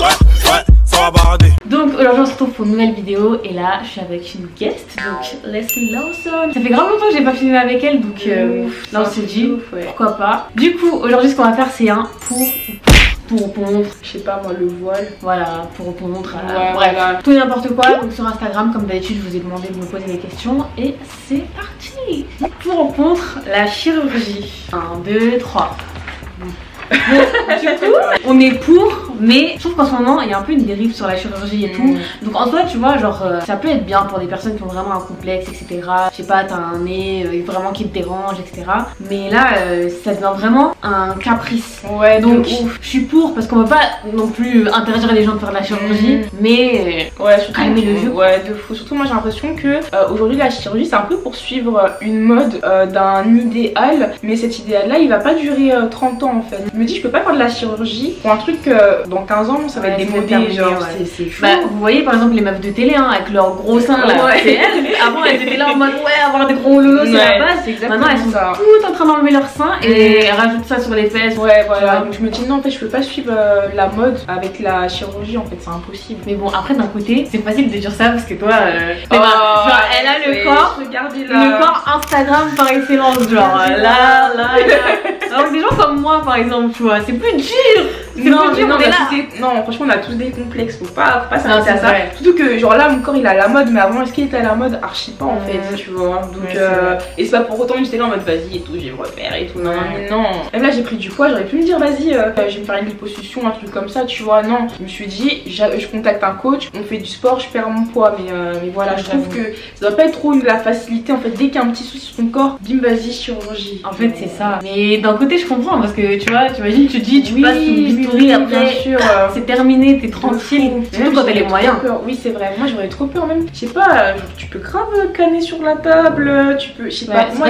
Ouais, ouais, ça va. Donc aujourd'hui on se retrouve pour une nouvelle vidéo et là je suis avec une guest donc Leslie Lawson. Ça fait grave longtemps que j'ai pas filmé avec elle donc euh, Ouf, là on s'est dit ouf, ouais. pourquoi pas? Du coup aujourd'hui ce qu'on va faire c'est un pour pour ou contre. Je sais pas moi, le voile. Voilà pour ou contre. euh, Ouais, bref voilà. tout et n'importe quoi. Donc sur Instagram comme d'habitude je vous ai demandé de me poser des questions et c'est parti. Pour ou contre la chirurgie. 1, 2, 3. Bon, du coup, on est pour, mais je trouve qu'en ce moment, il y a un peu une dérive sur la chirurgie et tout. Mm. Donc en soi, tu vois, genre, euh, ça peut être bien pour des personnes qui ont vraiment un complexe, etc. Je sais pas, t'as un nez euh, vraiment qui te dérange, etc. Mais là, euh, ça devient vraiment un caprice. Ouais, Donc, je suis pour parce qu'on veut pas non plus interdire les gens de faire de la chirurgie, Mm. mais Ouais, surtout, Calmer le jeu. Ouais, de fou. Surtout, moi j'ai l'impression que aujourd'hui la chirurgie c'est un peu pour suivre une mode d'un idéal, mais cet idéal-là il va pas durer euh, 30 ans en fait. Je me dis, je peux pas faire de la chirurgie pour un truc euh, dans 15 ans ça va Ouais, être démodé, genre ouais. c'est- chaud. Bah, vous voyez par exemple les meufs de télé hein, avec leurs gros seins là. Ouais. Elles. Avant elles étaient là en mode ouais, avoir des gros lolos c'est la base. c'est exactement Maintenant elles sont ça. toutes en train d'enlever leurs seins et elles rajoutent ça sur les fesses. Ouais, voilà. Donc je me dis, non, en fait, je peux pas suivre euh, la mode avec la chirurgie, en fait, c'est impossible. Mais bon, après d'un côté, c'est facile de dire ça parce que toi, euh, Oh, genre, elle a le corps, le corps Instagram par excellence, genre là, là, là. Alors que des gens comme moi, par exemple, tu vois, c'est plus dur. C'est Non, plus mais dur, non, on est on a là. tous des- non, franchement, on a tous des complexes. Faut pas, faut pas s'arrêter à ça. vrai. Surtout que, genre là, mon corps il a la mode, mais avant, est-ce qu'il était à la mode? Archi pas en fait, tu vois. Donc, euh, et c'est pas pour autant que j'étais là en mode vas-y et tout, je vais me refaire et tout. Non, non. Même là, j'ai pris du poids, j'aurais pu me dire vas-y, euh, je vais me faire une liposuction, un truc comme ça, tu vois. Non, je me suis dit, je contacte un coach, on fait du sport, je perds mon poids. Mais, euh, mais voilà, je trouve que ça doit pas être trop une- la facilité en fait. Dès qu'il y a un petit souci sur ton corps, bim, vas-y, chirurgie. En fait, c'est ça. Mais d'un côté, je comprends parce que tu vois, tu imagines, tu dis, tu Oui, passes oui, bistouri après, bien sûr. euh, c'est terminé, t'es tranquille. Surtout quand t'as les moyens. Oui, c'est vrai. Moi, j'aurais trop peur même. Je sais pas, euh, tu peux grave canner sur la table. Tu peux, je sais pas. Moi.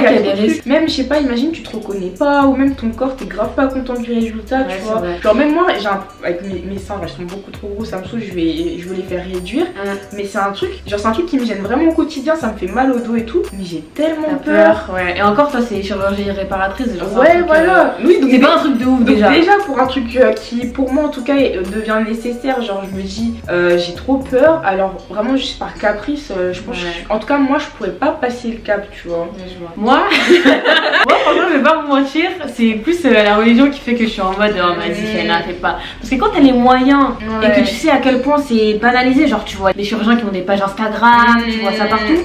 Même, je sais pas, imagine, tu te reconnais pas ou même ton corps, t'es grave pas content du résultat, tu vois. Genre, même moi, j'ai un- avec mes, seins, ils sont beaucoup trop gros, ça me saoule, je vais, je les faire réduire. Mais c'est un truc, genre, c'est un truc qui me gêne vraiment au quotidien, ça me fait mal au dos et tout. Mais j'ai tellement peur. ouais. Et encore, toi, c'est chirurgie réparatrice. Genre, Ouais, truc, euh, voilà. Oui, donc C'est pas un truc de ouf Donc déjà. déjà. pour un truc euh, qui pour moi en tout cas euh, devient nécessaire, genre je me dis euh, j'ai trop peur, alors vraiment juste par caprice, je pense, Ouais. je- en tout cas moi je pourrais pas passer le cap, tu vois. Moi, moi franchement, je vais pas vous mentir, c'est plus euh, la religion qui fait que je suis en mode oh, vas-y, Mm. ça n'arrive pas. Parce que quand t'as les moyens et que tu sais à quel point c'est banalisé, genre tu vois les chirurgiens qui ont des pages Instagram, tu vois ça partout,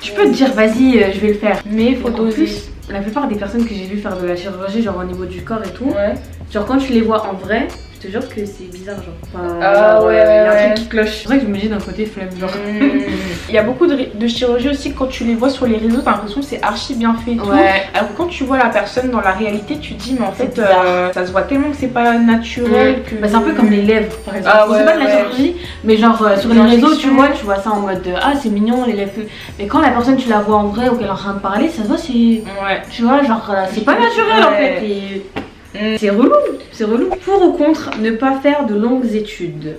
tu peux te dire vas-y, euh, je vais le faire. mais faut En doser. plus, la plupart des personnes que j'ai vu faire de la chirurgie, genre au niveau du corps et tout, Ouais. genre quand tu les vois en vrai, je te jure que c'est bizarre, genre. Enfin, Ah genre, ouais, il y a un ouais. truc qui cloche. C'est vrai que je me dis d'un côté flemme, genre. Mm. Il y a beaucoup de, de chirurgie aussi quand tu les vois sur les réseaux, t'as l'impression que c'est archi bien fait et tout. Ouais. Alors que quand tu vois la personne dans la réalité, tu te dis mais en fait euh, ça se voit tellement que c'est pas naturel que. Bah, c'est un peu comme les lèvres par exemple. Ah Bon, c'est ouais, pas de la ouais. chirurgie, mais genre euh, sur les réseaux, tu vois, tu vois ça en mode euh, ah c'est mignon les lèvres. Mais quand la personne tu la vois en vrai ou qu'elle est en train de parler, ça se voit c'est. Ouais. Tu vois, genre c'est pas naturel en Ouais. fait. et Mm. C'est relou, c'est relou. Pour ou contre ne pas faire de longues études?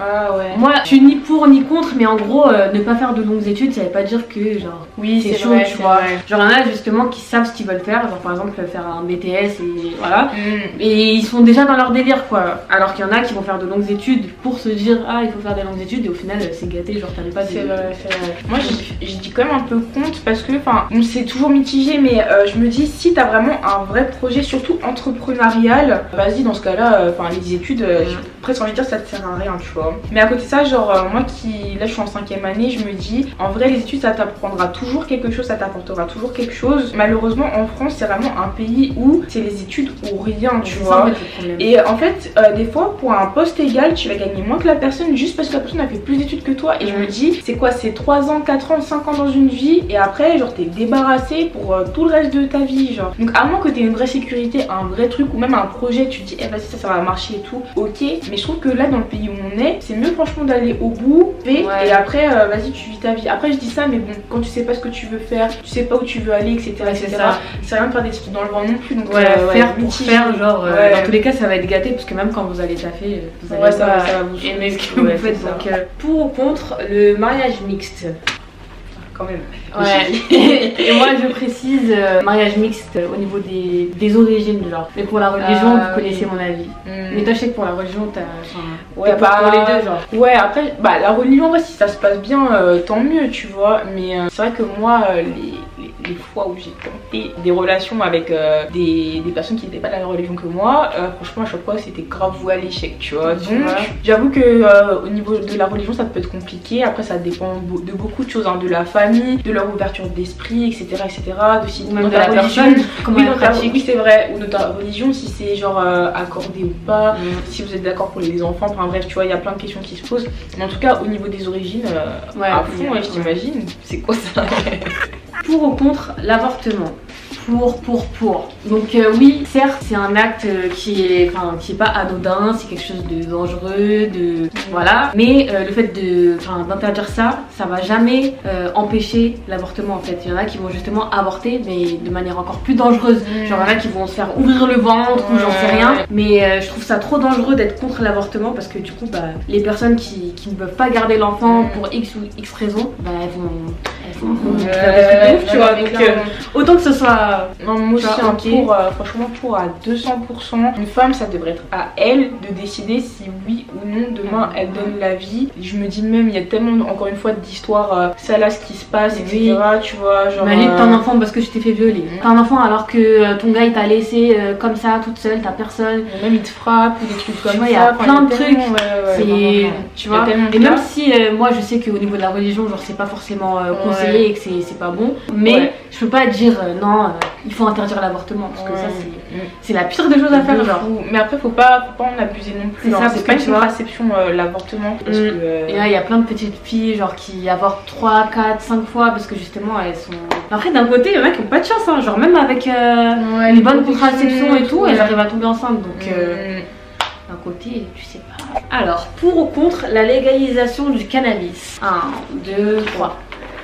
Ah ouais. Moi, je suis ni pour ni contre, mais en gros, euh, ne pas faire de longues études, ça veut pas dire que genre Oui, c'est chaud, vrai, tu vois. vrai. Genre, il y en a justement qui savent ce qu'ils veulent faire, genre par exemple faire un BTS et voilà. Mm. Et ils sont déjà dans leur délire quoi. Alors qu'il y en a qui vont faire de longues études pour se dire ah il faut faire des longues études et au final c'est gâté, genre t'arrives pas C'est vrai, c'est vrai. Moi, je je dis quand même un peu compte parce que, enfin, c'est toujours mitigé, mais euh, je me dis, si t'as vraiment un vrai projet, surtout entrepreneurial, vas-y, dans ce cas-là, euh, enfin, les études, j'ai presque envie de dire, ça te sert à rien, tu vois. Mais à côté de ça, genre, euh, moi qui, là, je suis en cinquième année, je me dis, en vrai, les études, ça t'apprendra toujours quelque chose, ça t'apportera toujours quelque chose. Malheureusement, en France, c'est vraiment un pays où c'est les études ou rien, tu vois. Et en fait, euh, des fois, pour un poste égal, tu vas gagner moins que la personne juste parce que la personne a fait plus d'études que toi. Et je me dis, c'est quoi C'est 3 ans, 4 ans, 5 ans dans une vie. Et après, genre, t'es débarrassé pour euh, tout le reste de ta vie. Genre. Donc, à moins que t'aies une vraie sécurité, un vrai truc ou même un projet, tu te dis, eh, vas-y, ça, ça va marcher et tout. Ok. Mais je trouve que là, dans le pays où on est, c'est mieux franchement d'aller au bout, Ouais. et après, euh, vas-y, tu vis ta vie. Après, je dis ça, mais bon, quand tu sais pas ce que tu veux faire, tu sais pas où tu veux aller, etc. Ouais, c'est etc. ça. C'est rien de faire des études dans le vent non plus. Donc, Ouais, euh, faire pour faire, genre, euh, dans tous les cas, ça va être gâté parce que même quand vous allez taffer, vous allez Ouais, ça ça va vous aimer ce que vous faites. Donc, pour ou contre le mariage mixte? Quand même. Ouais. et, moi je précise euh, mariage mixte euh, au niveau des, des origines genre. Mais pour la religion, Ah, vous connaissez oui. mon avis. Hmm. Mais toi je sais que pour la religion, t'as. Ouais, pour- bah, pour les deux genre. Ouais, après, bah, la religion, si ça se passe bien, euh, tant mieux, tu vois. Mais euh, c'est vrai que moi, les, les, fois où j'ai tenté des relations avec euh, des, des personnes qui n'étaient pas de la même religion que moi, euh, franchement, à chaque fois, c'était grave voué à l'échec, tu vois. Tu Donc, j'avoue que euh, au niveau de la religion, ça peut être compliqué. Après, ça dépend de beaucoup de choses, hein, de la famille, de leur ouverture d'esprit, etc., etc. De si Ou même de la religion, personne, comment oui, elle pratique. oui, c'est vrai. Ou de ta religion, si c'est genre accordé ou pas Mm. si vous êtes d'accord pour les enfants, enfin bref, tu vois, il y a plein de questions qui se posent. Mais en tout cas, au niveau des origines, Ouais, à fond, ouais, ouais, je t'imagine, c'est quoi ça? Pour ou contre l'avortement pour, pour, pour. Donc euh, oui, certes, c'est un acte euh, qui est, enfin, qui est pas anodin, c'est quelque chose de dangereux, de voilà. Mais euh, le fait de, d'interdire ça, ça va jamais euh, empêcher l'avortement en fait. Il y en a qui vont justement avorter, mais de manière encore plus dangereuse. Mm. Genre il y en a qui vont se faire ouvrir le ventre ou j'en sais rien. Mais je trouve ça trop dangereux d'être contre l'avortement parce que du coup, bah, les personnes qui, qui ne peuvent pas garder l'enfant pour X ou X raison, bah, elles vont, elles vont des trucs de ouf, tu vois. Donc, autant que ce soit Non, moi aussi, Ça, hein, ok. pour, euh, franchement, pour à 200%. Une femme, ça devrait être à elle de décider si oui ou non demain elle donne la vie. Je me dis même, il y a tellement, encore une fois, d'histoires euh, salaces qui se passent, Oui. etc. Tu vois, genre. Imagine t'as un euh, enfant parce que je t'ai fait violer. T'as un enfant alors que euh, ton gars il t'a laissé euh, comme ça toute seule, t'as personne. Même il te frappe ou des trucs comme Tu vois, ça. il y a plein de trucs. ouais, ouais, c'est non, non, non. tu vois. tellement de Et même si euh, moi je sais qu'au niveau de la religion, genre c'est pas forcément euh, conseillé Ouais. et que c'est c'est pas bon, mais Ouais. je peux pas dire euh, non, euh, il faut interdire l'avortement parce que ça Ouais. c'est c'est la pire des choses à faire genre. Mais après, faut pas, faut pas en abuser non plus. C'est ça, C'est pas une contraception, euh, l'avortement. Mm. euh, Et là, il y a plein de petites filles genre qui avortent 3, 4, 5 fois parce que justement elles sont. Après, d'un côté, il y en a qui ont pas de chance, hein. genre même avec euh, ouais, une les bonne protections contraception et tout, ouais. elles arrivent à tomber enceinte donc. euh, Mm. D'un côté, tu sais pas. Alors, pour ou contre la légalisation du cannabis? 1, 2, 3.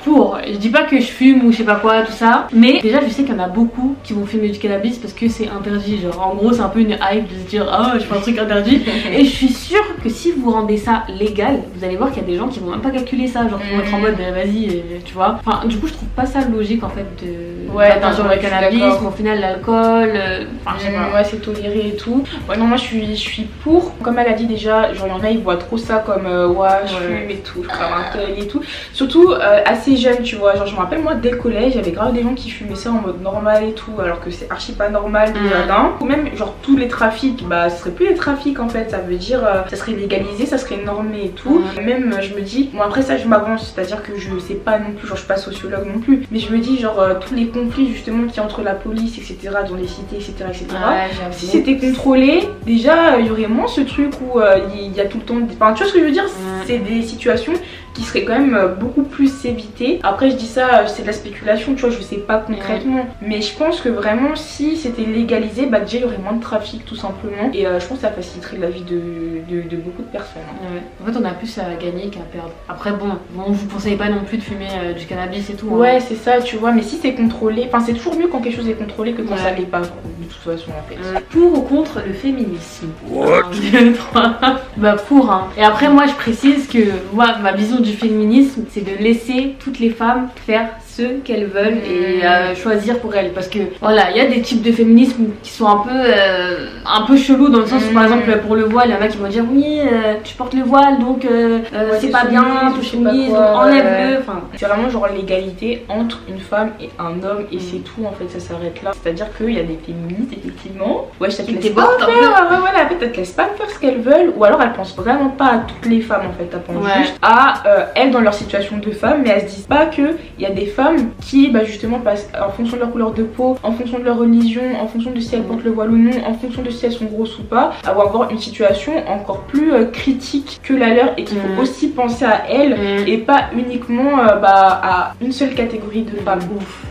Pour, je dis pas que je fume ou je sais pas quoi, tout ça, mais déjà je sais qu'il y en a beaucoup qui vont fumer du cannabis parce que c'est interdit. Genre, en gros, c'est un peu une hype de se dire ah, je fais un truc interdit. Et je suis sûre que si vous rendez ça légal, vous allez voir qu'il y a des gens qui vont même pas calculer ça, genre qui vont être en mode euh, vas-y, euh, tu vois. Enfin, du coup, je trouve pas ça logique en fait de Ouais, d'interdire non, le suis cannabis, mais au final l'alcool, euh, enfin, je sais Mm, pas. ouais, c'est toléré et tout. Ouais, non, moi je suis, je suis pour. Comme elle a dit déjà, genre il y en a, ils voient trop ça comme euh, ouais, je fume et tout, je prends un tel et tout. Surtout euh, assez jeune, tu vois. Genre, je me rappelle, moi, dès le collège, il y avait grave des gens qui fumaient ça en mode normal et tout, alors que c'est archi pas normal déjà Mm. d'un. Ou même, genre, tous les trafics, bah, ce serait plus les trafics en fait. Ça veut dire, euh, ça serait légalisé, ça serait normé et tout. Même, euh, je me dis, bon, après ça, je m'avance, c'est-à-dire que je sais pas non plus, genre, je suis pas sociologue non plus, mais je me dis, genre, euh, tous les conflits justement qu'il y a entre la police, etc., dans les cités, etc., etc. Ouais. Si c'était contrôlé, déjà il y aurait moins ce truc où euh, il y a tout le temps. des- Enfin, tu vois ce que je veux dire? Ouais. C'est des situations qui seraient quand même beaucoup plus évitées. Après, je dis ça, euh, c'est de la spéculation, tu vois, je sais pas concrètement. Mais je pense que vraiment, si c'était légalisé, bah déjà il y aurait moins de trafic tout simplement. Et euh, je pense que ça faciliterait la vie de, de- de beaucoup de personnes. hein. Ouais. En fait, on a plus à gagner qu'à perdre. Après, bon, bon, je vous conseille pas non plus de fumer euh, du cannabis et tout. hein. Ouais, c'est ça, tu vois, mais si c'est contrôlé, enfin, c'est toujours mieux quand quelque chose est contrôlé que quand Ouais. ça l'est pas, de toute façon, en fait. Euh, Pour ou contre le féminisme? What? Un, deux, trois. Bah pour hein. Et après moi je précise que moi ma vision du féminisme c'est de laisser toutes les femmes faire ce qu'elles veulent et euh, choisir pour elles parce que voilà il y a des types de féminisme qui sont un peu euh, un peu chelous dans le sens où par Mm. exemple pour le voile il y en a qui vont dire oui euh, tu portes le voile donc euh, euh, Ouais, c'est pas bien je quoi, donc enlève-le enfin C'est vraiment genre l'égalité entre une femme et un homme et c'est tout en fait ça s'arrête là. C'est-à-dire qu'il y a des féministes effectivement. Ouais ça te laisse pas faire, ouais, voilà, en fait, elles pas faire ce qu'elles veulent ou alors elles pensent vraiment pas à toutes les femmes en fait, elles pensent Ouais. juste à euh, elles dans leur situation de femme mais elles se disent pas que il y a des femmes qui bah, justement passent en fonction de leur couleur de peau, en fonction de leur religion, en fonction de si elles portent le voile ou non, en fonction de si elles sont grosses ou pas, à avoir une situation encore plus euh, critique que la leur et qu'il faut Mhm. aussi penser à elles Mm. et pas uniquement euh, bah, à une seule catégorie de femmes, ouf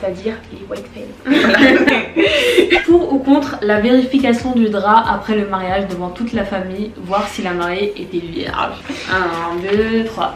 c'est-à-dire les white femmes. Pour ou contre la vérification du drap après le mariage devant toute la famille, voir si la mariée était vierge. 1, 2, 3.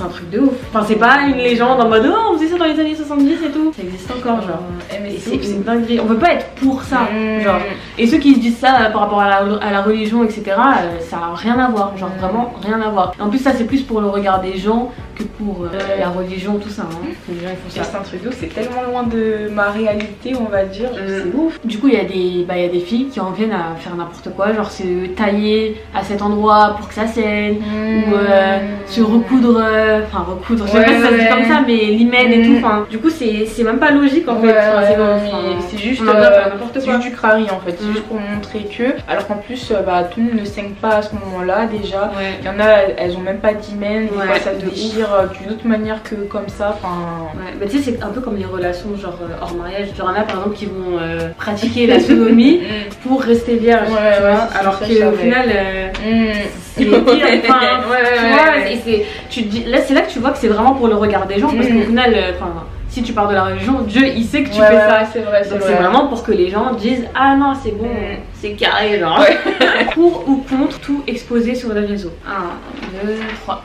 C'est un truc de ouf. Enfin, c'est pas une légende en mode oh, on faisait ça dans les années 70 et tout. Ça existe encore, genre. Et c'est une dinguerie. On peut pas être pour ça. Mm. Genre. Et ceux qui se disent ça euh, par rapport à la, à la religion, etc., euh, ça a rien à voir. Genre Mm. vraiment rien à voir. Et en plus, ça c'est plus pour le regard des gens que pour euh, la religion, tout ça. Hein, que les gens ils font ça. C'est tellement loin de ma réalité, on va dire. C'est ouf. Du coup, il y, a des- bah, il y a des filles qui en viennent à faire n'importe quoi, genre se tailler à cet endroit pour que ça saigne, ou euh, se recoudre, enfin recoudre, je sais Ouais, pas si ça se dit ouais. comme ça, mais l'hymen et Mm. tout. Enfin, du coup, c'est même pas logique en fait. Ouais, c'est ouais, juste, euh, juste du crari en fait, c'est Mm. juste pour montrer que. Alors qu'en plus, bah, tout le monde ne saigne pas à ce moment-là déjà. Ouais. Il y en a, elles ont même pas d'hymen, Ouais, ça déchire d'une autre manière que comme ça. Enfin, Ouais, mais tu sais, c'est un peu comme les relations genre euh, hors mariage. Genre, il y en a par exemple qui vont euh, pratiquer la sodomie pour rester vierge, Ouais, tu ouais, vois, alors qu'au final, euh, Mm. c'est pire. Enfin, tu vois, dis, là, c'est là que tu vois que c'est vraiment pour le regard des gens, parce Mm. qu'au final, euh, enfin, si tu pars de la religion, Dieu, il sait que tu Ouais, fais ouais, ça. c'est vrai, c'est Donc vrai. c'est vraiment pour que les gens disent ah non c'est bon Mm. c'est carré genre pour ou contre tout exposer sur les réseaux 1, 2, 3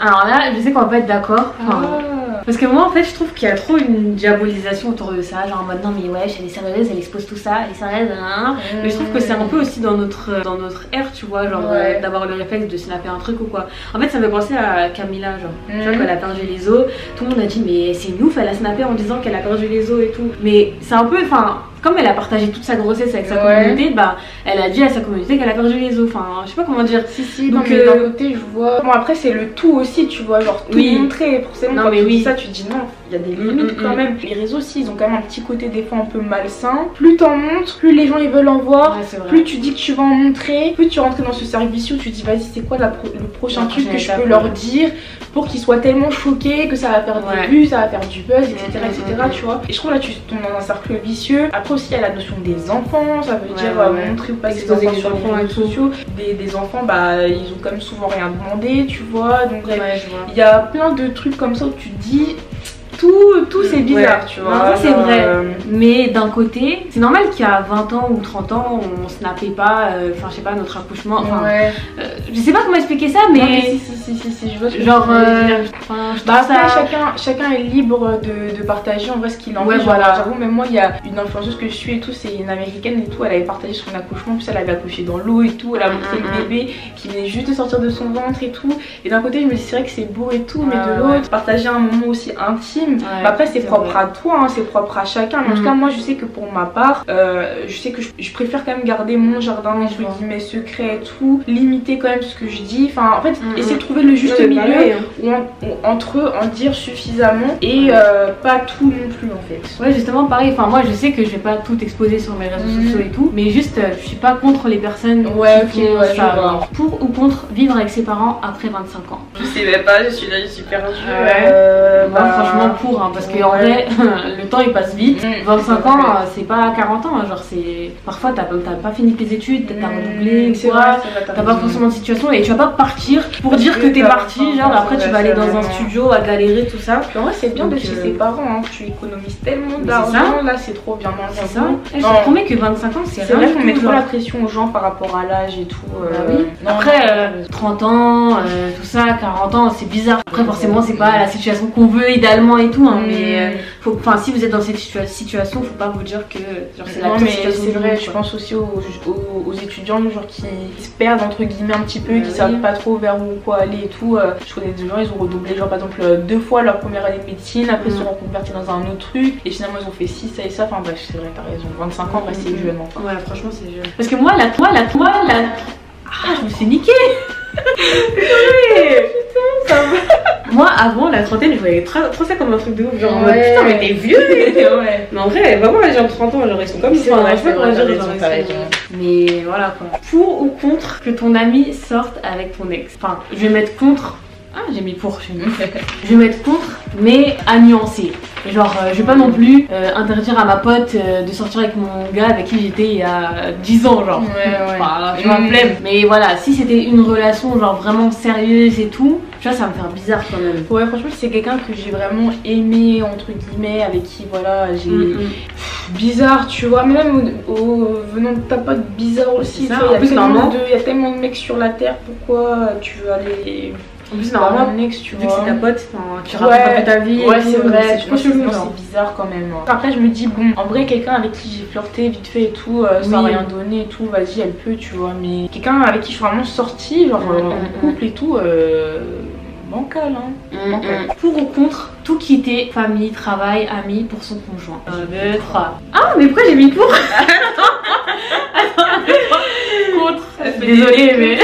alors là je sais qu'on va pas être d'accord enfin, Ah. parce que moi en fait je trouve qu'il y a trop une diabolisation autour de ça genre en mode non mais ouais elle est sérieuse elle expose tout ça elle est sérieuse hein. mais je trouve que c'est un peu aussi dans notre dans notre ère tu vois genre Ouais. euh, d'avoir le réflexe de snapper un truc ou quoi en fait ça me fait penser à Camilla genre tu vois Mhm. quand elle a perdu les os tout le monde a dit mais c'est une ouf elle a snappé en disant qu'elle a perdu les os et tout mais c'est un peu enfin comme elle a partagé toute sa grossesse avec sa Ouais. communauté bah elle a dit à sa communauté qu'elle a perdu les os enfin je sais pas comment dire Si, si, Donc, euh, d'un côté, je vois. Bon, après, c'est le tout aussi, tu vois, genre tout Oui. montrer. Forcément, Non, quand mais tu oui. dis ça, tu dis non, il y a des Mm, limites mm, quand mm. même. Les réseaux aussi, ils ont quand même un petit côté des fois un peu malsain. Plus t'en montres, plus les gens ils veulent en voir. Ouais. Plus tu dis que tu vas en montrer, plus tu rentres dans ce cercle vicieux où tu dis vas-y c'est quoi la pro- le prochain truc que je peux leur dire pour qu'ils soient tellement choqués que ça va faire Ouais. des vues, ça va faire du buzz, etc. Mm, mm, etc. mm, tu vois. Et je trouve là tu tombes dans un cercle vicieux. Après aussi il y a la notion des enfants, ça veut Ouais, dire euh, montrer ou pas Exposer enfants sur les réseaux sociaux. Des, des enfants bah ils ont quand même souvent rien demandé, tu vois. Donc il y a plein de trucs comme ça où tu te dis tout, tout c'est bizarre, Ouais. tu Non, vois. ça, c'est vrai. euh, Mais d'un côté, c'est normal qu'il y a 20 ans ou 30 ans, on snappait pas, euh, enfin je sais pas, notre accouchement. Enfin, ouais. euh, je sais pas comment expliquer ça, Non, mais mais si, si, si, je vois ce que genre, euh, je Bah après, chacun, chacun est libre de, de partager en vrai ce qu'il en Ouais, veut. voilà. J'avoue, même moi, il y a une influenceuse que je suis et tout, c'est une américaine et tout. Elle avait partagé son accouchement, puis elle avait accouché dans l'eau et tout. Elle a Mm, montré mm, le bébé qui venait juste de sortir de son ventre et tout. Et d'un côté, je me dis, c'est vrai que c'est beau et tout, mais de l'autre, partager un moment aussi intime. Ouais, Bah après, c'est propre vrai. à toi, hein, c'est propre à chacun. Mais en tout Mm. cas, moi, je sais que pour ma part, euh, je sais que je, je préfère quand même garder mon jardin, Je entre vois. guillemets, secret et tout. Limiter quand même ce que je dis. Enfin, en fait, Mm, essayer mm. de trouver le juste Ouais, milieu pareil, hein. entre eux en dire suffisamment et euh, pas tout non plus en fait. Ouais, justement, pareil. Enfin, moi, je sais que je vais pas tout exposer sur mes réseaux sociaux et tout, mais juste, euh, je suis pas contre les personnes Ouais, qui font ouais, ça. Pour ou contre vivre avec ses parents après 25 ans. Je sais même pas, je suis là, je suis perdue. Ouais. Euh, bah, franchement, hein, parce que en vrai, le temps il passe vite. Mm, 25 c'est ans, euh, c'est pas 40 ans. hein, Genre, c'est. Parfois, t'as pas fini tes études, t'as Mm, redoublé, quoi. vrai, T'as pas forcément de situation et tu vas pas partir pour dire que t'es parti, 25 genre après tu vas aller dans un studio à galérer, tout ça. En vrai, c'est bien de chez euh, ses parents, hein. tu économises tellement d'argent, là c'est trop bien. C'est ça. Eh, je te promets que 25 ans, c'est vrai qu'on met trop la pression aux gens par rapport à l'âge et tout. euh, Bah non, Après, non, euh, 30 ans, euh, tout ça, 40 ans, c'est bizarre. Après, forcément, c'est pas la situation qu'on veut idéalement et tout, hein, Mm. mais euh, faut, enfin, si vous êtes dans cette situa- situation, faut pas vous dire que genre, c'est la Non pire mais situation c'est vrai, je pense aussi aux, aux- aux étudiants genre qui, qui se perdent entre guillemets un petit peu, Bah qui oui. savent pas trop vers où quoi aller et tout. Euh, je connais des gens, ils ont redoublé genre par exemple euh, deux fois leur première année de médecine, après ils se Mm. sont reconvertis dans un autre truc et finalement ils ont fait ci, ça et ça. Enfin bref, c'est vrai, t'as raison. 25 ans, bah, c'est Mm. jeune. Ouais, franchement, c'est jeune. Parce que moi, la toi, la toi, la. Ah, je me suis niquée Moi, avant la trentaine, je voyais trop, trop ça comme un truc de ouf. Genre, en mode, Ouais. putain, mais t'es vieux ouais. Mais en vrai, vraiment, les gens de 30 ans, genre, ils sont comme ça. vrai, je sais pas dire, raison, raison. Mais voilà quoi. Pour ou contre que ton ami sorte avec ton ex? Enfin, je vais mettre contre. Ah, j'ai mis pour, j'ai mis. Je vais mettre contre, mais à nuancer. Genre, euh, je vais pas non plus euh, interdire à ma pote euh, de sortir avec mon gars avec qui j'étais il y a 10 ans, genre. Ouais, ouais. Enfin, je m'en Mm. flemme. Mais voilà, si c'était une relation genre vraiment sérieuse et tout, tu vois, ça va me faire bizarre quand même. Ouais, franchement, c'est quelqu'un que j'ai vraiment aimé, entre guillemets, avec qui, voilà, j'ai. Mm, mm. bizarre, tu vois, mais même au, au- venant de ta pote bizarre aussi, ça, vois, en plus, normalement- de- il y a tellement de mecs sur la terre, pourquoi tu veux aller En plus, normalement, un ex, tu vu que c'est ta pote, tu Ouais, racontes un peu ta vie. Ouais, c'est vrai, chelou, sinon, genre. c'est bizarre quand même. hein. Après, je me dis, bon, en vrai, quelqu'un avec qui j'ai flirté vite fait et tout, euh, ça rien donné et tout, vas-y, elle peut, tu vois, mais quelqu'un avec qui je suis vraiment sortie, genre Mm, en couple et tout, euh, bancal, hein. Mm, mm. Pour ou contre tout quitter, famille, travail, amis pour son conjoint 1, 2, 3. Ah, mais pourquoi j'ai mis pour Contre. Désolée, mais.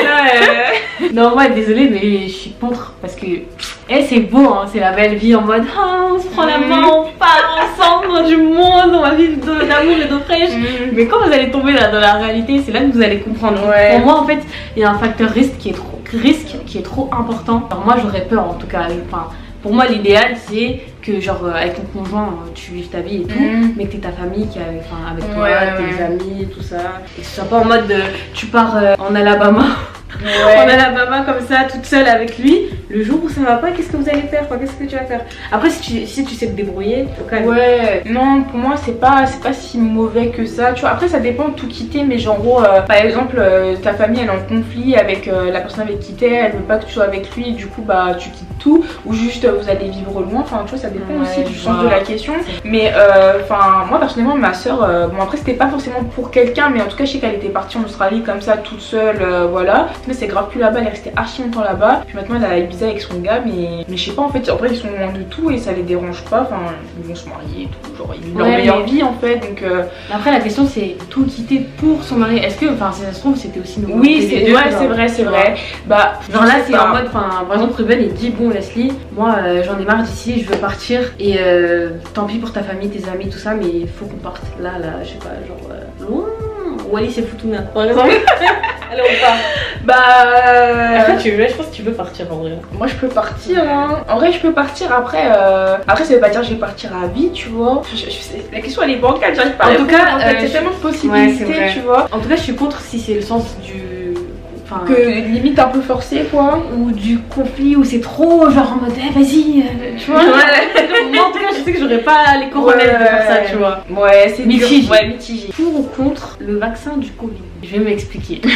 non, moi, désolée, mais je suis contre parce que. Eh, c'est beau, hein, c'est la belle vie en mode ah, on se prend la main, on part ensemble dans du monde, on va vivre d'amour et d'eau fraîche. Mm. Mais quand vous allez tomber là, dans la réalité, c'est là que vous allez comprendre. Ouais. Pour moi, en fait, il y a un facteur risque qui est trop, risque qui est trop important. Alors moi, j'aurais peur en tout cas. Enfin, pour moi, l'idéal, c'est que genre euh, avec ton conjoint, euh, tu vives ta vie et tout, Mm. mais que t'aies ta famille qui est avec, toi, Ouais, tes ouais. amis, tout ça. Et que ce soit pas en mode de, tu pars euh, en Alabama, en Ouais. Alabama comme ça, toute seule avec lui. Le jour où ça va pas, qu'est-ce que vous allez faire Qu'est-ce que tu vas faire? Après, si tu, si tu sais te débrouiller, calme. Ouais, non, pour moi c'est pas c'est pas si mauvais que ça. Tu vois, après ça dépend de tout quitter, mais genre, gros, euh, par exemple, euh, ta famille elle est en conflit avec euh, la personne avec qui t'es, elle veut pas que tu sois avec lui, du coup bah tu quittes tout, ou juste vous allez vivre loin. Enfin, tu vois, ça dépend Ouais, aussi du sens de la question. Mais enfin, moi personnellement, ma soeur, bon après c'était pas forcément pour quelqu'un, mais en tout cas je sais qu'elle était partie en Australie comme ça toute seule, voilà. Mais c'est grave plus là-bas, elle est restée archi longtemps là-bas. Puis maintenant elle est à Ibiza avec son gars, mais mais je sais pas en fait, en vrai ils sont loin de tout et ça les dérange pas. Enfin, ils vont se marier et tout, genre ils vivent leur Ouais, meilleure mais- vie en fait. Donc euh, Après, la question c'est tout quitter pour son mari. Est-ce que, enfin, si ça se trouve, c'était aussi nos oui, c'est ouais, c'est vrai, c'est vrai. Bah Genre là c'est en mode, enfin par exemple Ruben il dit bon Leslie, moi euh, j'en ai marre d'ici, je veux partir et euh, tant pis pour ta famille, tes amis, tout ça, mais il faut qu'on parte là, là, je sais pas, genre loin. Wallis et Futuna par exemple. Allez on part. Bah Après tu veux, je pense que tu veux partir en vrai. Moi je peux partir hein. En vrai je peux partir après euh, Après ça veut pas dire que je vais partir à vie tu vois Je- je- sais- La question elle est bancale j'arrive pas En tout cas, euh, c'est tellement de Ouais, possibilités tu vois En tout cas je suis contre si c'est le sens du. Enfin, Que limite un peu forcé quoi ou du conflit où c'est trop genre en mode eh, vas-y, euh, tu vois. Ouais. Moi en tout cas je sais que j'aurais pas les coronets de faire ça, tu vois. Ouais c'est. Mitigé. Ouais mitigé Pour ou contre le vaccin du Covid? Je vais m'expliquer.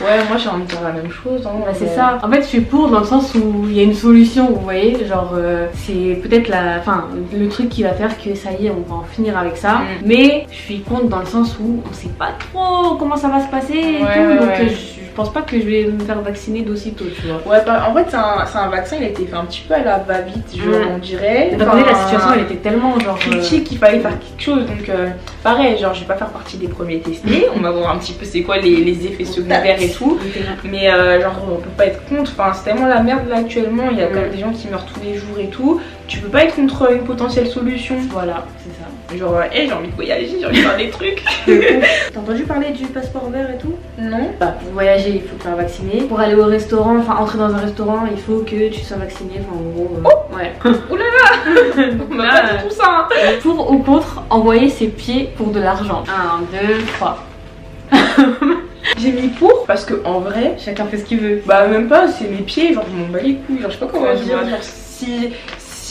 Ouais moi j'ai envie de dire la même chose hein, Bah, c'est mais- ça. En fait, je suis pour dans le sens où il y a une solution, vous voyez. Genre, euh, c'est peut-être la, enfin, le truc qui va faire que ça y est, on va en finir avec ça. Mm. Mais je suis contre dans le sens où on sait pas trop comment ça va se passer et Ouais, tout. ouais, donc, ouais. je, je pense pas que je vais me faire vacciner d'aussitôt, tu vois. Ouais, bah, en fait, c'est un, vaccin, il a été fait un petit peu à la va-vite, je on dirait. Donné la Enfin, situation, elle était tellement genre. euh, critique qu'il fallait faire quelque chose donc euh, pareil genre je vais pas faire partie des premiers testés on va voir un petit peu c'est quoi les, les effets secondaires et tout mais euh, genre on peut pas être contre enfin c'est tellement la merde là actuellement il y a quand même des gens qui meurent tous les jours et tout tu peux pas être contre une potentielle solution Voilà, c'est ça. Genre euh, hey, j'ai envie de voyager j'ai envie de faire des trucs T'as entendu parler du passeport vert et tout? Non Bah, pour voyager, il faut te faire vacciner. Pour aller au restaurant, enfin entrer dans un restaurant, il faut que tu sois vacciné. Enfin, en gros, euh, ouais. on m'a pas dit tout ça hein. Pour ou contre envoyer ses pieds pour de l'argent 1, 2, 3. j'ai mis pour parce que en vrai Chacun fait ce qu'il veut. Bah même pas, c'est mes pieds, genre je m'en bats les couilles, genre je sais pas comment Ouais, dire, genre si,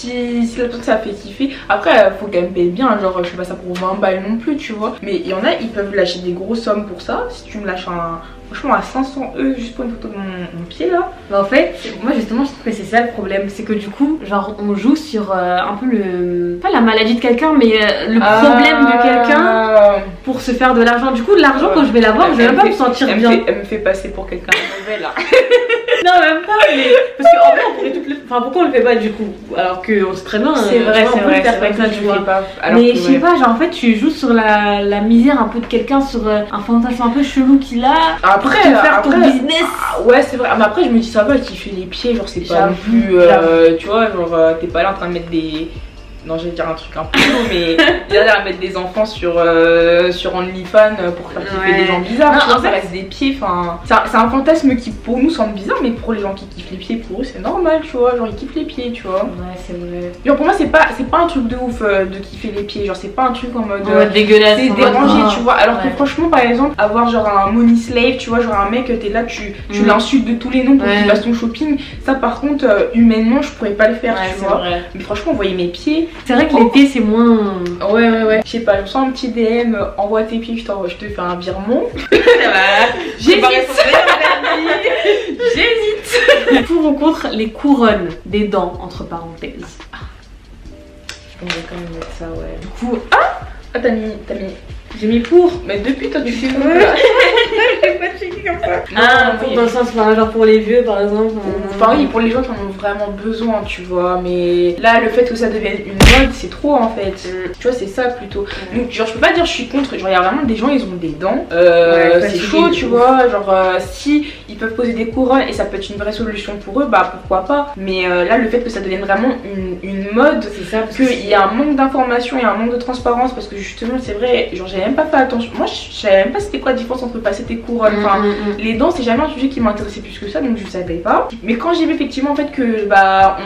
si, si la personne ça fait kiffer, après euh, faut quand même payer bien, genre je fais pas ça pour 20 balles non plus tu vois, mais il y en a ils peuvent lâcher des grosses sommes pour ça, si tu me lâches un, franchement à 500 E juste pour une photo de mon, mon pied là, Bah, en fait, moi justement, je trouve que c'est ça le problème. C'est que du coup, genre, on joue sur euh, un peu le. Pas la maladie de quelqu'un, mais euh, le problème de quelqu'un Ah, pour se faire de l'argent. Du coup, l'argent, quand je vais l'avoir, je vais même pas me fait- sentir elle me bien. fait- elle me fait passer pour quelqu'un de mauvais là. Non, même pas, mais. Parce qu'en vrai, on pourrait toutes le. Enfin, pourquoi on le fait pas du coup? Alors qu'on se bien. C'est vrai, c'est vrai, c'est vrai que ça, tu vois. fais pas. Alors mais je sais pas, genre en fait tu joues sur la, la misère un peu de quelqu'un, sur euh, un fantasme un peu chelou qu'il a, pour Après, faire ton business. Ah ouais, c'est vrai. Mais après, je me dis, ça va, qui fait les pieds, genre, c'est pas plus. euh, tu vois, genre, euh, t'es pas là en train de mettre des. Non, j'allais dire un truc un peu chaud, mais il a l'air à mettre des enfants sur, euh, sur OnlyFans pour faire kiffer Ouais. des gens bizarres. Non, ça reste des pieds. Enfin, c'est un, fantasme qui pour nous semble bizarre, mais pour les gens qui kiffent les pieds, pour eux, c'est normal, tu vois. Genre, ils kiffent les pieds, tu vois. Ouais, c'est vrai. Genre, pour moi, c'est pas, c'est pas un truc de ouf euh, de kiffer les pieds. Genre, c'est pas un truc en mode. En euh, mode dégueulasse. c'est dérangé, tu vois. Alors Ouais. que franchement, par exemple, avoir genre un money slave, tu vois, genre un mec, t'es là, tu, tu Mm. l'insultes de tous les noms pour Ouais. qu'il fasse ton shopping. Ça, par contre, euh, humainement, je pourrais pas le faire, tu vois. vrai. Mais franchement, voyez mes pieds. C'est vrai que les pieds c'est moins. Ouais, ouais, ouais. Je sais pas, je sens un petit DM, euh, envoie tes pieds, je, je te fais un virement. J'hésite. J'hésite. Pour ou contre les couronnes des dents entre parenthèses. On va quand même mettre ça, ouais. Du coup, Ah, t'as mis, t'as mis. j'ai mis pour. Mais depuis, toi, tu fais Ouais. là. pas checker comme ça. Ah, dans le sens, enfin, genre pour les vieux par exemple. on- Enfin oui, pour les gens qui en ont vraiment besoin, tu vois. Mais là, le fait que ça devienne une mode, c'est trop en fait. Mm. Tu vois, c'est ça plutôt. Mm. Donc, genre, je peux pas dire je suis contre. Genre, il y a vraiment des gens, ils ont des dents. Euh, Ouais, c'est chaud, tu vois. Genre, euh, si ils peuvent poser des couronnes et ça peut être une vraie solution pour eux, bah pourquoi pas. Mais euh, là, le fait que ça devienne vraiment une, une mode, C'est ça, qu'il y a un manque d'information et un manque de transparence parce que justement, c'est vrai, genre, j'avais même pas fait attention. Moi, je savais même pas c'était quoi la différence entre passer tes couronnes. Enfin, mm. Les dents, c'est jamais un sujet qui m'intéressait plus que ça, donc je savais pas. Mais quand j'ai vu effectivement en fait que bah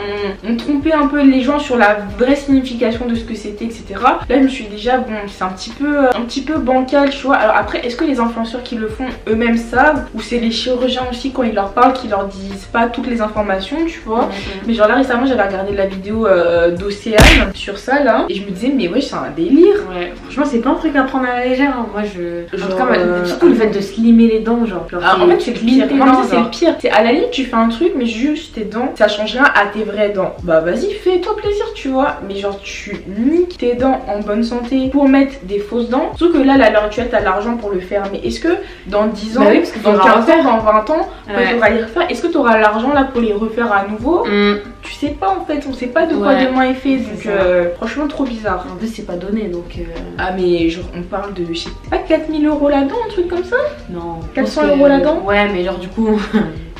on, on trompait un peu les gens sur la vraie signification de ce que c'était, etc. Là, je me suis déjà bon, c'est un petit peu un petit peu bancal, tu vois. Alors après, est-ce que les influenceurs qui le font eux-mêmes savent ou c'est les chirurgiens aussi quand ils leur parlent qui leur disent pas toutes les informations, tu vois? Mm, mm. mais genre là récemment j'avais regardé la vidéo euh, d'Océane sur ça là et je me disais mais ouais c'est un délire Ouais, franchement, c'est pas un truc à prendre à la légère. hein. Moi, je. En Genre, tout cas, euh, surtout le fait de slimer les dents, genre. genre, Ah, en fait, c'est le pire. c'est le pire. C'est à la limite, tu fais un truc, mais juste tes dents, ça change rien à tes vraies dents. Bah, vas-y, fais-toi plaisir, tu vois. Mais genre, tu niques tes dents en bonne santé pour mettre des fausses dents. Surtout que là, à l'heure actuelle, t'as l'argent pour le faire. Mais est-ce que dans 10 ans, Bah oui, parce qu'il dans faudra 15 ans, dans 20 ans, Ouais. tu auras les refaire, est-ce que tu auras l'argent là pour les refaire à nouveau? Mm. Tu sais pas en fait, on sait pas de quoi Ouais, demain est fait. c'est Donc, ça. euh, franchement, trop bizarre. En plus, c'est pas donné donc. euh, Ah, mais genre, on parle de, je sais pas, 4000 euros la dent, un truc comme ça? Non. 400 parce que- euros la dent Ouais, mais genre, du coup.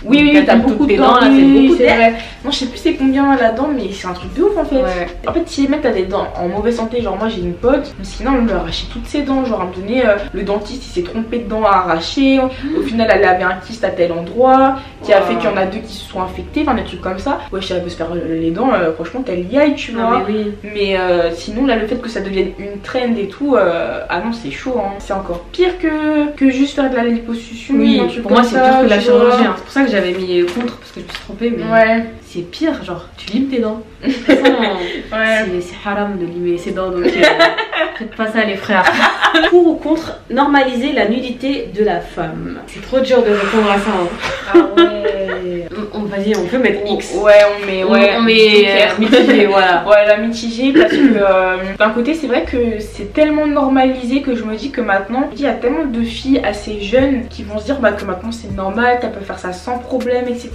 Oui, oui, t'as beaucoup de dents là, c'est beaucoup d'air. vrai. Non, je sais plus c'est combien là-dedans, mais c'est un truc de ouf en fait. Ouais. En fait, si les mecs t'as des dents en mauvaise santé, genre moi j'ai une pote, sinon on lui a arraché toutes ses dents. Genre à un moment donné, euh, le dentiste il s'est trompé de dents à arracher. Au final, elle avait un kyste à tel endroit qui a fait qu'il y en a deux qui se sont infectés, enfin des trucs comme ça. Ouais, si elle veut se faire les dents, euh, franchement, qu'elle y aille, tu Non, vois. mais oui. Mais euh, sinon, là, le fait que ça devienne une trend et tout, euh, ah non, c'est chaud. Hein. C'est encore pire que, que juste faire de la liposuction. Oui, pour moi, c'est pire que la chirurgie. hein. C'est pour ça que j'avais mis contre, parce que je me suis trompée. Mais Ouais, c'est pire, genre, tu limes tes dents. De toute façon, ouais. c'est- c'est haram de limer ses dents, donc euh, faites pas ça, les frères. Pour ou contre normaliser la nudité de la femme C'est trop dur de répondre à ça. hein. Ah ouais. Vas-y, on peut mettre X. Ouais, on met, ouais, on, on met euh, mitigé, voilà. Ouais, la mitigée parce que euh, d'un côté, c'est vrai que c'est tellement normalisé que je me dis que maintenant, il y a tellement de filles assez jeunes qui vont se dire bah, que maintenant c'est normal, qu'elles peuvent faire ça sans problème, etc.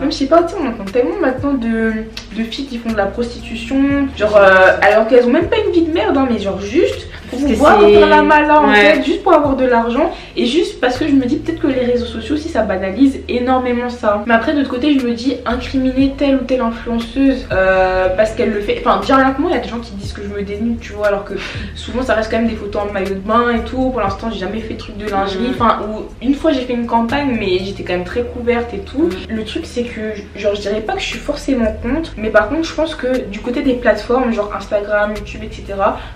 Même je sais pas, tu on entend tellement maintenant de, de filles qui font de la prostitution, genre euh, alors qu'elles ont même pas une vie de merde, hein, mais genre juste pour pouvoir faire la en Ouais. fait, juste pour avoir de l'argent et juste parce que je me dis peut-être que les réseaux sociaux aussi ça banalise énormément ça. Mais après, de l'autre côté, je me dis incriminer telle ou telle influenceuse euh, parce qu'elle le fait. Enfin, bien rien que moi, il y a des gens qui disent que je me dénude, tu vois, alors que souvent ça reste quand même des photos en maillot de bain et tout. Pour l'instant, j'ai jamais fait de truc de lingerie. Mhm. Enfin, ou une fois j'ai fait une campagne, mais j'étais quand même très couverte et tout. Mhm. Le truc, c'est que, genre, je dirais pas que je suis forcément contre, mais par contre, je pense que du côté des plateformes, genre Instagram, YouTube, etc.,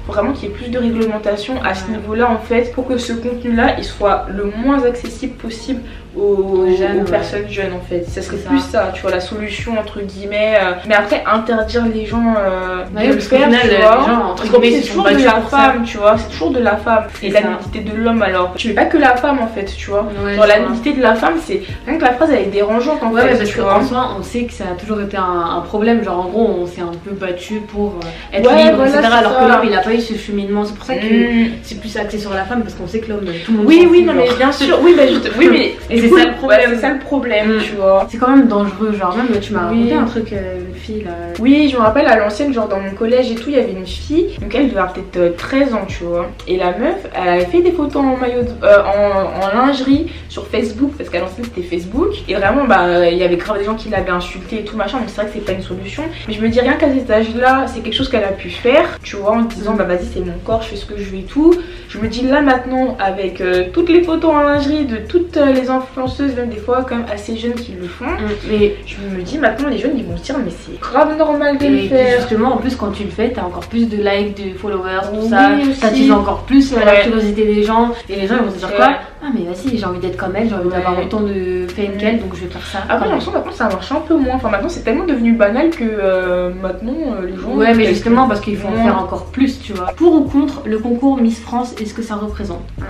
faut vraiment qu'il y ait plus de réglementation à ce Ouais. niveau-là, en fait, pour que ce contenu-là, il soit le moins accessible possible aux, Aux jeunes, aux ouais. personnes jeunes, en fait. Ça serait C'est plus ça. ça, tu vois, la solution, entre guillemets. euh, Mais après, interdire les gens euh, Ouais, de le faire, final, tu les vois. gens, entre Parce qu'en plus, guillemets, c'est toujours de la ça. femme, tu vois, c'est toujours de la femme. Et la ça. nudité de l'homme, alors. Tu mets pas que la femme, en fait, tu vois. Ouais, Genre, la vois. nudité de la femme, c'est. Rien que la phrase, elle est dérangeante, en fait. parce qu'en soi, on sait que ça a toujours été un, un problème. Genre, en gros, on s'est un peu battu pour euh, être libre, voilà, etc. Alors ça. que l'homme, il a pas eu ce cheminement. C'est pour ça que Mm. c'est plus axé sur la femme parce qu'on sait que l'homme, tout le monde. Oui, oui, non, mais bien sûr. Oui, oui mais. C'est ça le problème. ouais, c'est ça le problème, Mm. tu vois. C'est quand même dangereux. Genre, même tu m'as Oui. raconté un truc, euh, une fille là. Oui, je me rappelle à l'ancienne, genre dans mon collège et tout, il y avait une fille, donc elle devait avoir peut-être euh, 13 ans, tu vois. Et la meuf, elle avait fait des photos en maillot, de- euh, en, en lingerie sur Facebook, parce qu'à l'ancienne c'était Facebook. Et vraiment, bah, il y avait grave des gens qui l'avaient insulté et tout machin, donc c'est vrai que c'est pas une solution. Mais je me dis rien qu'à cet âge-là, c'est quelque chose qu'elle a pu faire, tu vois, en disant, bah vas-y, c'est mon corps, je fais ce que je veux et tout. Je me dis là maintenant, avec euh, toutes les photos en lingerie de toutes euh, les influenceuses, même des fois quand même assez jeunes qui le font, Mais je me dis maintenant les jeunes ils vont se dire mais c'est grave normal de et le faire. justement, en plus, quand tu le fais, t'as encore plus de likes, de followers, tout Oui, ça. aussi. T'attises encore plus euh, la curiosité des gens. Et les gens, ils vont se dire quoi? Ah, mais vas-y, j'ai envie d'être comme elle, j'ai envie Ouais. d'avoir autant de fame Mm. qu'elle, donc je vais faire ça. Après, j'ai l'impression ça marche un peu moins. Enfin, maintenant c'est tellement devenu banal que euh, maintenant euh, les gens. Ouais, mais justement parce qu'il faut en faire encore plus, tu vois. Pour ou contre le concours Miss France, est-ce que ça représente? 1,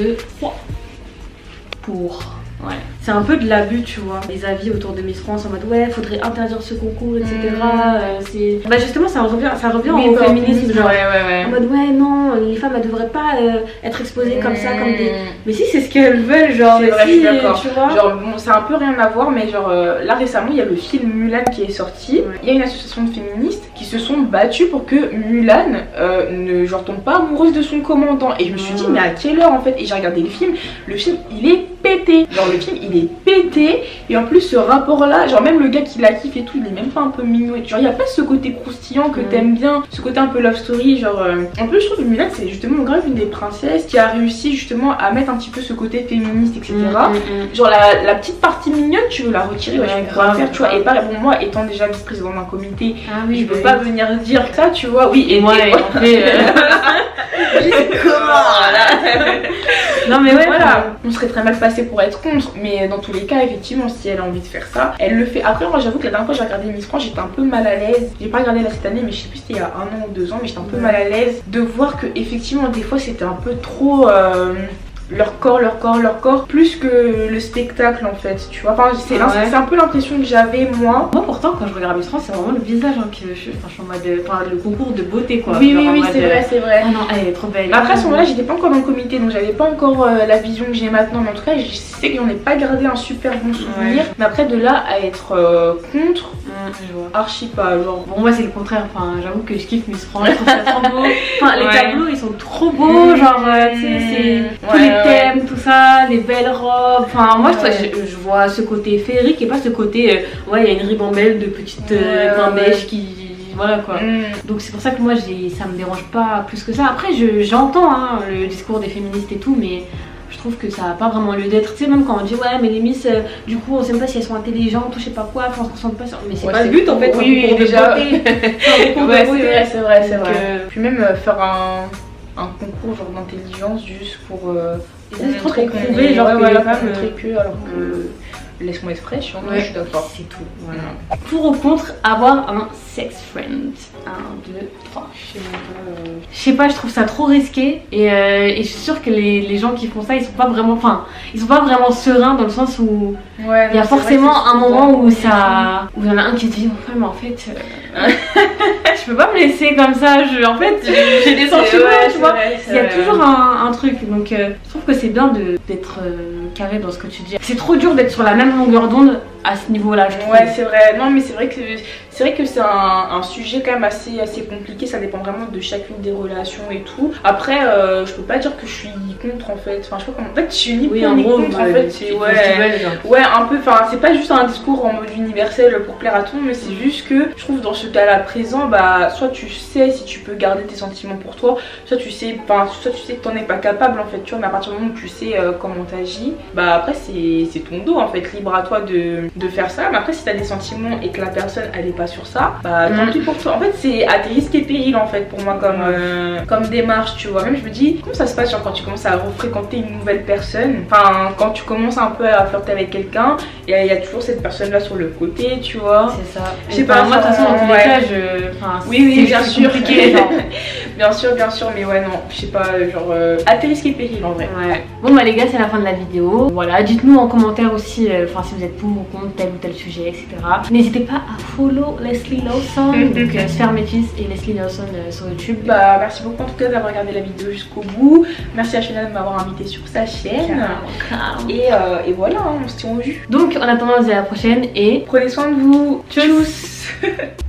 2, 3. Pour. Ouais. C'est un peu de l'abus, tu vois. Les avis autour de Miss France en mode ouais, faudrait interdire ce concours, etc. Mm. Euh. Bah justement, ça revient, ça revient Oui, au bah, féminisme, genre. ouais, ouais, ouais. En mode ouais, non, les femmes elles devraient pas euh, être exposées comme ça, comme des. Mm. Mais si, c'est ce qu'elles veulent, genre. Vrai, si, je suis. Tu vois. Genre, bon, ça a un peu rien à voir, mais genre, euh, là récemment, il y a le film Mulan qui est sorti. Il y a une association de féministes qui se sont battues pour que Mulan ne genre, tombe pas amoureuse de son commandant. Et je me suis dit, mais à quelle heure en fait? Et j'ai regardé le film, le film il est pété. Genre, le film il est pété. Et en plus, ce rapport-là, genre, même le gars qui la kiffe et tout, il est même pas un peu mignon. Genre, il y a pas ce côté croustillant que t'aimes bien, ce côté un peu love story. Genre, euh, en plus, je trouve que Mulan c'est justement grave une des princesses qui a réussi justement à mettre un petit peu ce côté féministe, etc. Mm, mm, mm. Genre la, la petite partie mignonne, tu veux la retirer, ouais, je peux pas grave, faire, tu vois. Et pareil, bon, moi étant déjà vice-présidente d'un comité, Ah oui, je peux bah pas venir dire ça, tu vois. Oui, et Moi, et- et en Voilà. Non, mais ouais, voilà, on serait très mal passé pour être contre, mais dans tous les cas, effectivement, si elle a envie de faire ça, elle le fait. Après, moi j'avoue que la dernière fois que j'ai regardé Miss France, j'étais un peu mal à l'aise. J'ai pas regardé là cette année, mais je sais plus si c'était il y a un an ou deux ans, mais j'étais un peu mal à l'aise de voir que, effectivement, des fois c'était un peu trop. euh, leur corps, leur corps, leur corps, plus que le spectacle en fait, tu vois. Enfin, c'est ouais. un peu l'impression que j'avais moi. Moi pourtant quand je regarde Miss France c'est vraiment le visage hein, que je, enfin, je suis en mode euh, enfin, le concours de beauté quoi. oui, oui, oui, c'est euh, vrai, c'est vrai. Ah non elle est trop belle. Après à ce moment-là, j'étais pas encore dans le comité, donc j'avais pas encore euh, la vision que j'ai maintenant. Mais en tout cas, je sais que j'en ai pas gardé un super bon souvenir. Ouais. Mais après, de là à être euh, contre, je vois. archi pas. Genre, Bon moi c'est le contraire, enfin j'avoue que je kiffe Miss France, je trouve ça trop beau. Enfin les Ouais. tableaux ils sont trop beaux, genre euh, tu sais c'est tous les ouais. thèmes, tout ça, les belles robes. Enfin moi je, je, je vois ce côté féerique et pas ce côté euh, ouais il y a une ribambelle de petites euh, ouais. beige qui voilà quoi. mm, Donc c'est pour ça que moi j'ai ça me dérange pas plus que ça. Après je- j'entends hein, le discours des féministes et tout mais je trouve que ça n'a pas vraiment lieu d'être. Tu sais même quand on dit ouais mais les miss euh, du coup on sait même pas si elles sont intelligentes ou je sais pas quoi, enfin on se concentre pas sur. Mais c'est Ouais, pas le but en fait, Oui, déjà. C'est ouais, vrai, c'est vrai, c'est Donc, vrai. euh, Puis même euh, faire un, un concours genre d'intelligence juste pour. euh, c'est trop pour prouver, genre, ouais, que voilà, montrer que alors que. Laisse-moi être fraîche, hein, Ouais. je suis d'accord. C'est tout. Voilà. Pour ou contre avoir un sex friend 1, 2, 3. Je sais pas, Je trouve ça trop risqué et, euh, et je suis sûre que les, les gens qui font ça, ils sont pas vraiment, enfin, ils sont pas vraiment sereins dans le sens où Ouais, il y a forcément un moment où ça, où il y en a un qui dit ouais mais en fait, euh, je peux pas me laisser comme ça, je, en fait j'ai des sentiments, tu vois. Il y a toujours un, un truc, donc euh, je trouve que c'est bien d'être carré dans ce que tu dis. C'est trop dur d'être sur la même longueur d'onde à ce niveau-là, je trouve. Ouais, c'est vrai. Non, mais c'est vrai que c'est vrai que c'est un, un sujet quand même assez assez compliqué. Ça dépend vraiment de chacune des relations et tout. Après, euh, je peux pas dire que je suis contre en fait. Enfin, je sais pas comment. En fait, je suis ni oui, pour ni gros, contre. En fait, c'est ouais. ouais. un peu. Enfin, c'est pas juste un discours en mode universel pour plaire à tout le monde, mais c'est juste que je trouve dans ce cas-là présent, bah, soit tu sais si tu peux garder tes sentiments pour toi, soit tu sais, enfin, soit tu sais que t'en es pas capable en fait, tu vois. Mais à partir du moment où tu sais euh, comment t'agis, bah après c'est c'est ton dos en fait, libre à toi de, de faire ça. Mais après, si t'as des sentiments et que la personne elle est pas sur ça, bah tant Mhm. pis pour toi. En fait, c'est à tes risques et périls en fait pour moi comme euh, comme démarche, tu vois. Même je me dis comment ça se passe genre quand tu commences à fréquenter une nouvelle personne, enfin quand tu commences un peu à flirter avec quelqu'un, il y, a- il y a toujours cette personne là sur le côté, tu vois. C'est ça. Je sais pas, enfin, moi de toute façon dans tous ouais. les cas, je. Enfin, Oui, oui, bien sûr. compliqué, genre. Bien sûr, bien sûr, mais ouais, non, je sais pas, genre euh, à périls en vrai. Ouais. Bon bah les gars c'est la fin de la vidéo. Voilà, dites-nous en commentaire aussi euh, enfin si vous êtes pour ou contre tel ou tel sujet, etc. N'hésitez pas à follow Leslie Lawson, donc euh, Sphère Métis et Leslie Lawson euh, sur YouTube. Bah, merci beaucoup en tout cas d'avoir regardé la vidéo jusqu'au bout. Merci à Chanel de m'avoir invité sur sa chaîne. Carrément, carrément. Et, euh, et voilà, hein, on se tient au jus. Donc en attendant on se dit à la prochaine et Prenez soin de vous. Tchuss